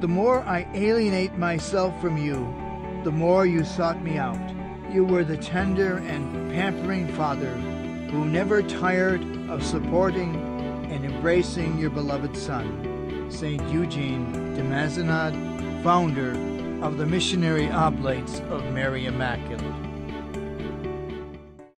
The more I alienate myself from you, the more you sought me out. You were the tender and pampering father who never tired of supporting and embracing your beloved son, St. Eugene de Mazenod, founder of the Missionary Oblates of Mary Immaculate.